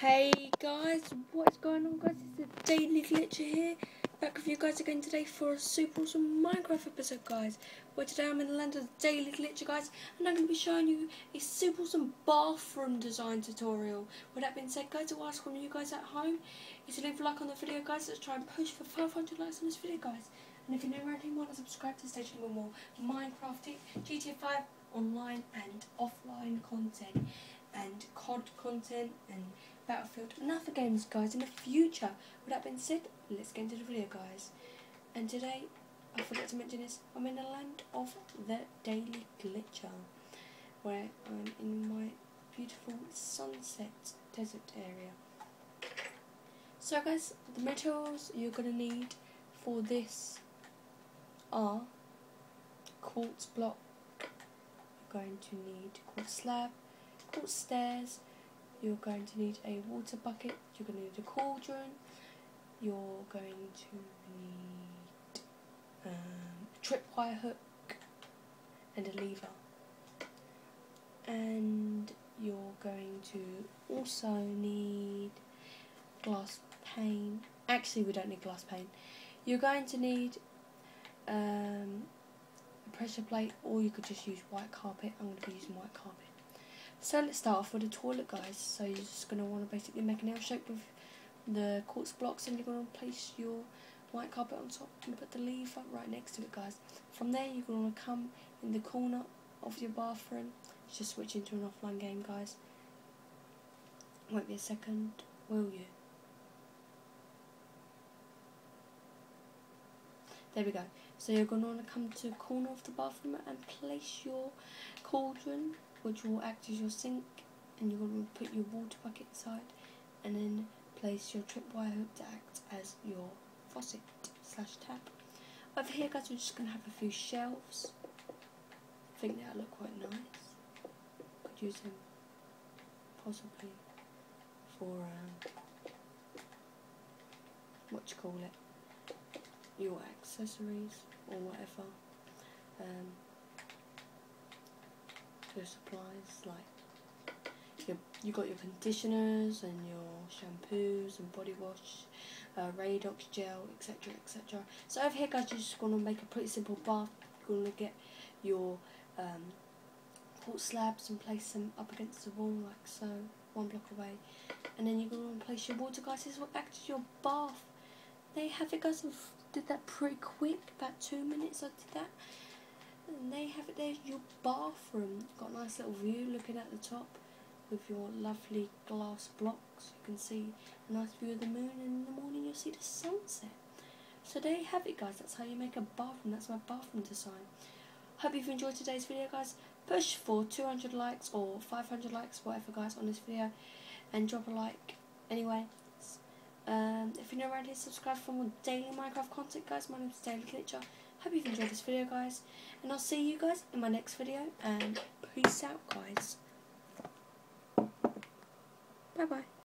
Hey guys, what's going on guys? It's the Daily Glitcher here, back with you guys again today for a super awesome Minecraft episode guys. Where today I'm in the land of the Daily Glitcher guys, and I'm going to be showing you a super awesome bathroom design tutorial. With that being said guys, I'll ask from you guys at home is to leave a like on the video guys, let's try and push for 500 likes on this video guys. And if you're new around here, want to subscribe to the station for more Minecraft, GTA 5 online and offline content and COD content and Battlefield and other games guys in the future. With that being said, let's get into the video guys. And today, I forgot to mention this, I'm in the land of the Daily Glitcher where I'm in my beautiful sunset desert area. So guys, the materials you're going to need for this are quartz block, you're going to need quartz slab, stairs, you're going to need a water bucket, you're going to need a cauldron, you're going to need um, a tripwire hook and a lever. And you're going to also need glass pane. Actually, we don't need glass pane. You're going to need um, a pressure plate, or you could just use white carpet. I'm going to be using white carpet. So let's start off with the toilet guys. So you're just going to want to basically make an L shape with the quartz blocks and you're going to place your white carpet on top and put the lever right next to it guys. From there you're going to come in the corner of your bathroom. Just switch into an offline game guys. Won't be a second, will you? There we go. So you're going to want to come to the corner of the bathroom and place your cauldron which will act as your sink and you're going to put your water bucket inside and then place your tripwire hook to act as your faucet slash tap. Over here guys we're just going to have a few shelves. I think that'll look quite nice. Could use them possibly for um, what you call it, your accessories or whatever. Um, your supplies like your, you got your conditioners and your shampoos and body wash, uh, Radox gel, etc, etc. So over here guys you're just going to make a pretty simple bath. You're going to get your um, quartz slabs and place them up against the wall like so, one block away. And then you're going to place your water guys. This will act as your bath. They have it guys, did that pretty quick, about two minutes I did that. And they have it there's your bathroom got a nice little view looking at the top with your lovely glass blocks. You can see a nice view of the moon and in the morning you'll see the sunset. So there you have it guys that's how you make a bathroom that's my bathroom design. Hope you've enjoyed today's video guys. Push for 200 likes or 500 likes whatever guys on this video. And drop a like anyway if you're new around here, subscribe for more daily Minecraft content guys my name is Daily Glitcher Hope you've enjoyed this video, guys. And I'll see you guys in my next video. And peace out, guys. Bye-bye.